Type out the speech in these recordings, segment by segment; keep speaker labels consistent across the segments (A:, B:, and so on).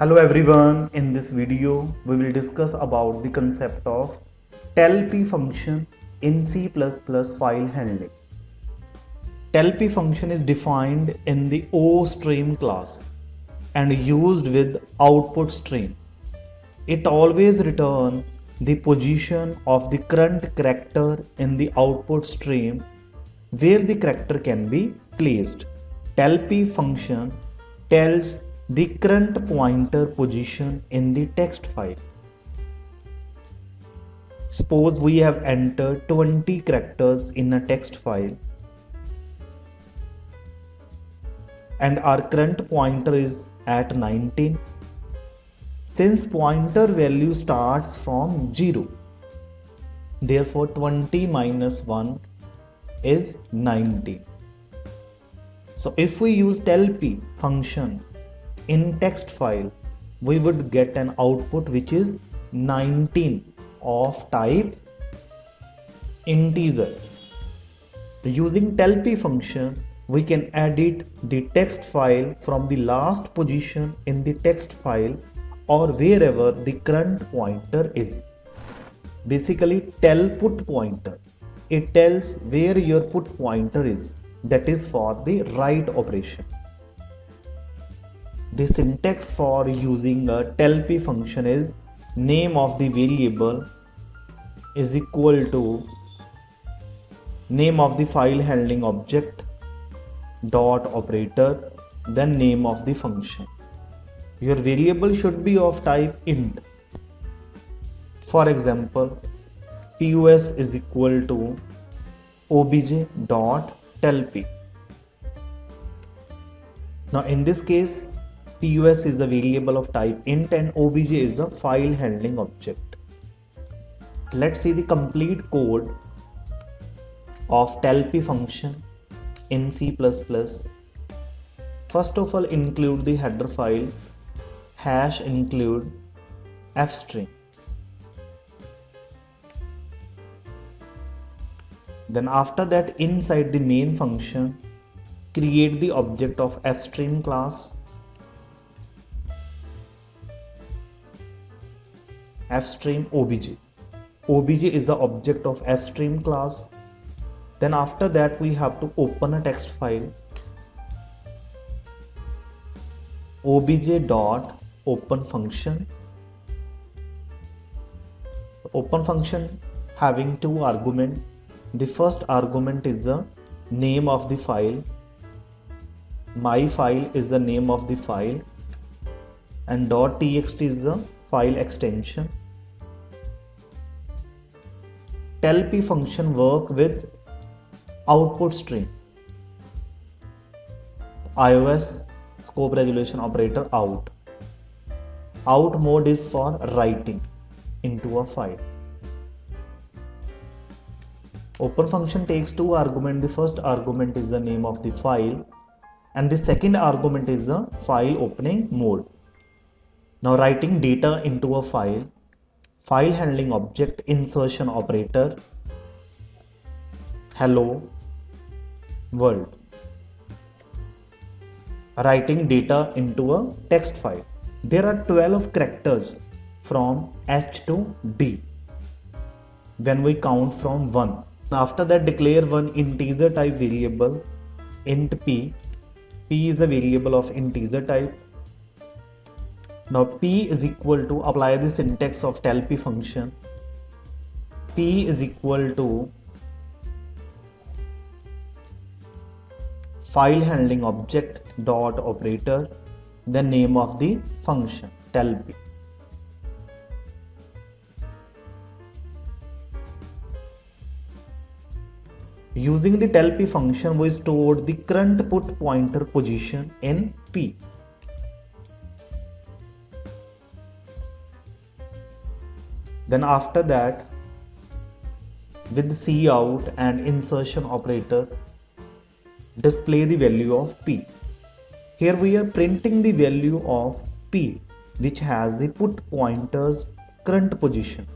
A: Hello everyone, in this video we will discuss about the concept of tellp function in C++ file handling. Tellp function is defined in the OStream class and used with output stream. It always return the position of the current character in the output stream where the character can be placed. Tellp function tells the current pointer position in the text file. Suppose we have entered 20 characters in a text file and our current pointer is at 19. Since pointer value starts from 0, therefore 20 minus 1 is 19. So if we use tellp function in text file we would get an output which is 19 of type integer. Using tellp function we can edit the text file from the last position in the text file or wherever the current pointer is. Basically tell put pointer. It tells where your put pointer is that is for the write operation. The syntax for using a tellp function is name of the variable is equal to name of the file handling object dot operator then name of the function. Your variable should be of type int. For example, pos is equal to obj dot tellp. Now in this case POS is a variable of type int and obj is the file handling object. Let's see the complete code of tellp function in C++. First of all include the header file hash include fstream. Then after that inside the main function create the object of fstream class fstream obj obj is the object of fstream class. Then after that we have to open a text file. Obj dot open function. Open function having two argument. The first argument is the name of the file. My file is the name of the file. And txt is the file extension tellp function work with output stream. Ios scope resolution operator out. Out mode is for writing into a file. Open function takes two arguments the first argument is the name of the file and the second argument is the file opening mode. Now writing data into a file file handling object insertion operator. Hello world. Writing data into a text file. There are 12 characters from h to d. When we count from 1 after that declare one integer type variable int p. P is a variable of integer type now P is equal to apply the syntax of tellp function. P is equal to file handling object dot operator the name of the function tellp. Using the tellp function we stored the current put pointer position in P. then after that with cout and insertion operator display the value of p. Here we are printing the value of p which has the put pointer's current position.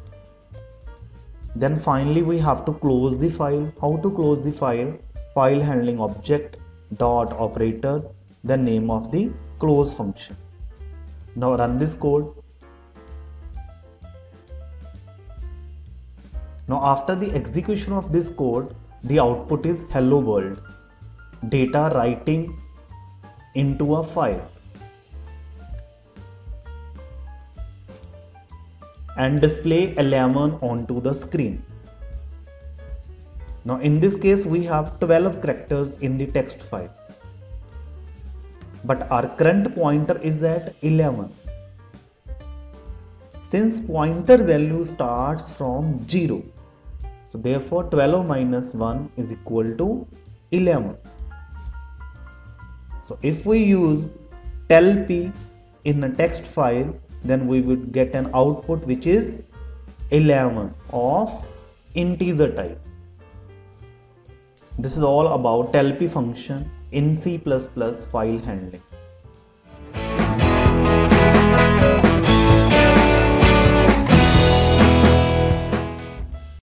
A: Then finally we have to close the file. How to close the file? File handling object dot operator the name of the close function. Now run this code. Now after the execution of this code, the output is hello world. Data writing into a file. and display 11 onto the screen. Now in this case we have 12 characters in the text file. But our current pointer is at 11. Since pointer value starts from 0. So therefore 12 minus 1 is equal to 11. So if we use tellp in a text file then we would get an output which is 11 of integer type. This is all about tellp function in C++ file handling.